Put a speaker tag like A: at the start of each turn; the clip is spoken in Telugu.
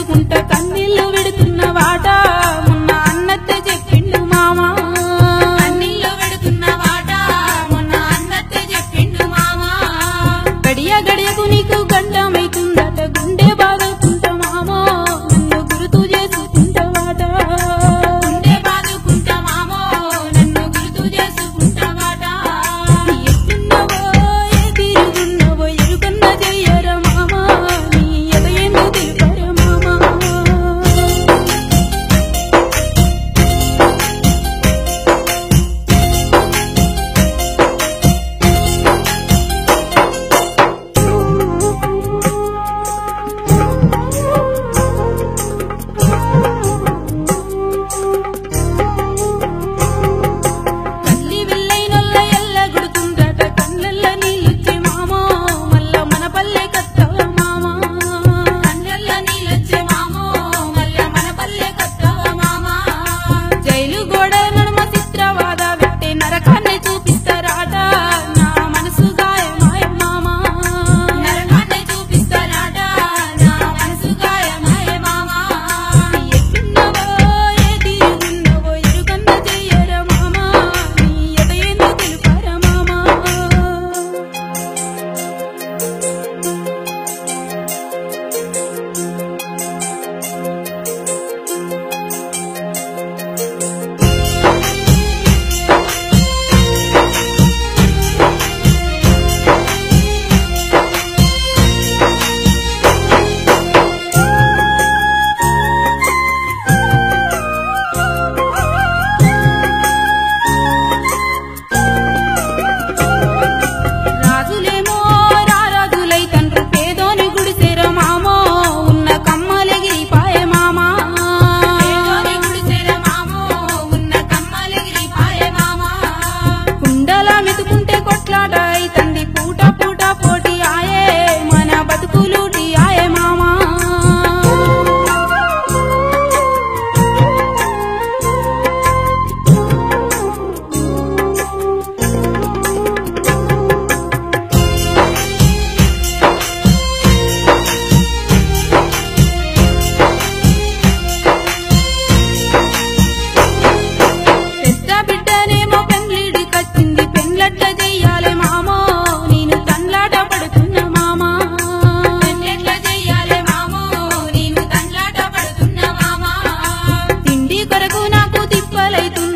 A: తలుచుకుంట కన్నీళ్ళు విడుతున్న వాట. మొన్న అన్నత్త చెప్పిండు మామ. కన్నీళ్ళు విడుతున్న వాట. మొన్న అన్నత్త చెప్పిండు మామ. గడియ అలా మెతుకుంటే కొట్లాట lấy tôi